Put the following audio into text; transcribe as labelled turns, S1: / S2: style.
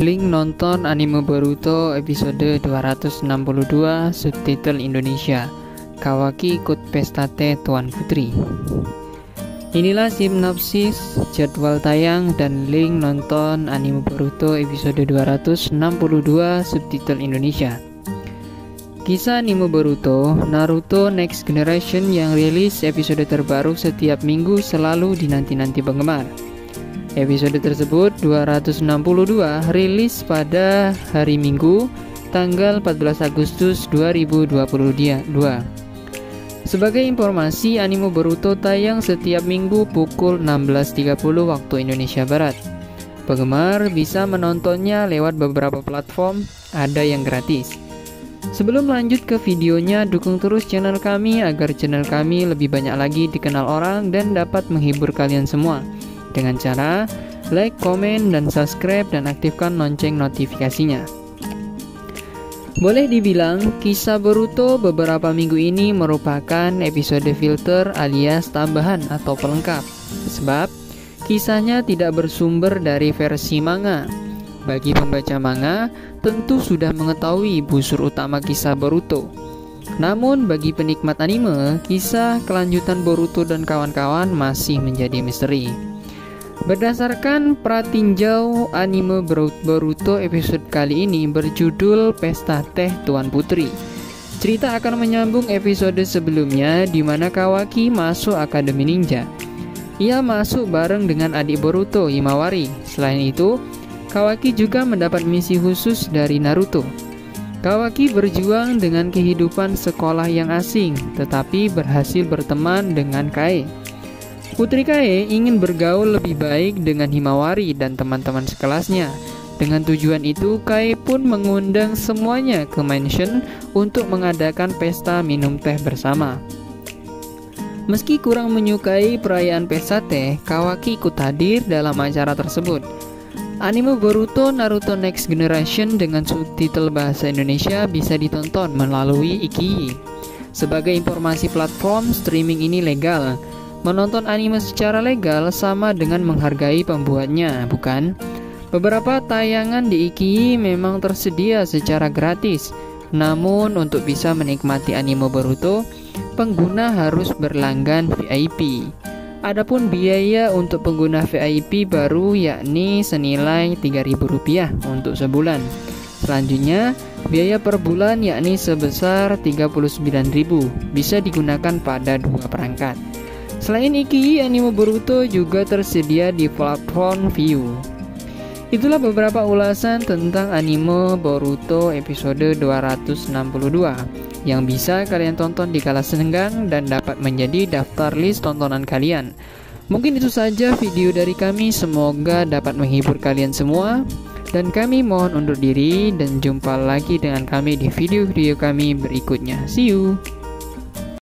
S1: Link nonton anime Boruto episode 262 subtitle Indonesia. Kawaki ikut pesta teh Tuan Putri. Inilah sinopsis, jadwal tayang, dan link nonton anime Boruto episode 262 subtitle Indonesia. Kisah anime Boruto, Naruto Next Generation yang rilis episode terbaru setiap minggu selalu dinanti-nanti penggemar Episode tersebut 262 rilis pada hari Minggu tanggal 14 Agustus 2022. Sebagai informasi, anime Boruto tayang setiap minggu pukul 16.30 waktu Indonesia Barat. Penggemar bisa menontonnya lewat beberapa platform, ada yang gratis. Sebelum lanjut ke videonya, dukung terus channel kami agar channel kami lebih banyak lagi dikenal orang dan dapat menghibur kalian semua dengan cara like, komen, dan subscribe dan aktifkan lonceng notifikasinya. Boleh dibilang, kisah Boruto beberapa minggu ini merupakan episode filter alias tambahan atau pelengkap. Sebab, kisahnya tidak bersumber dari versi manga. Bagi pembaca manga, tentu sudah mengetahui busur utama kisah Boruto. Namun bagi penikmat anime, kisah kelanjutan Boruto dan kawan-kawan masih menjadi misteri. Berdasarkan pratinjau anime Boruto episode kali ini berjudul Pesta Teh Tuan Putri. Cerita akan menyambung episode sebelumnya di mana Kawaki masuk Akademi Ninja. Ia masuk bareng dengan adik Boruto, Himawari. Selain itu, Kawaki juga mendapat misi khusus dari Naruto. Kawaki berjuang dengan kehidupan sekolah yang asing, tetapi berhasil berteman dengan Kae. Putri Kae ingin bergaul lebih baik dengan Himawari dan teman-teman sekelasnya. Dengan tujuan itu, Kae pun mengundang semuanya ke mansion untuk mengadakan pesta minum teh bersama. Meski kurang menyukai perayaan pesta teh, Kawaki ikut hadir dalam acara tersebut. Anime Boruto Naruto Next Generation dengan subtitle bahasa Indonesia bisa ditonton melalui Iki. Sebagai informasi platform streaming ini legal, Menonton anime secara legal sama dengan menghargai pembuatnya, bukan? Beberapa tayangan di Iki memang tersedia secara gratis. Namun untuk bisa menikmati anime Boruto, pengguna harus berlanggan VIP. Adapun biaya untuk pengguna VIP baru yakni senilai Rp3.000 untuk sebulan. Selanjutnya, biaya per bulan yakni sebesar Rp39.000 bisa digunakan pada dua perangkat. Selain Iki, anime Boruto juga tersedia di platform View. Itulah beberapa ulasan tentang anime Boruto episode 262 yang bisa kalian tonton di kala senggang dan dapat menjadi daftar list tontonan kalian. Mungkin itu saja video dari kami, semoga dapat menghibur kalian semua. Dan kami mohon undur diri dan jumpa lagi dengan kami di video-video kami berikutnya. See you!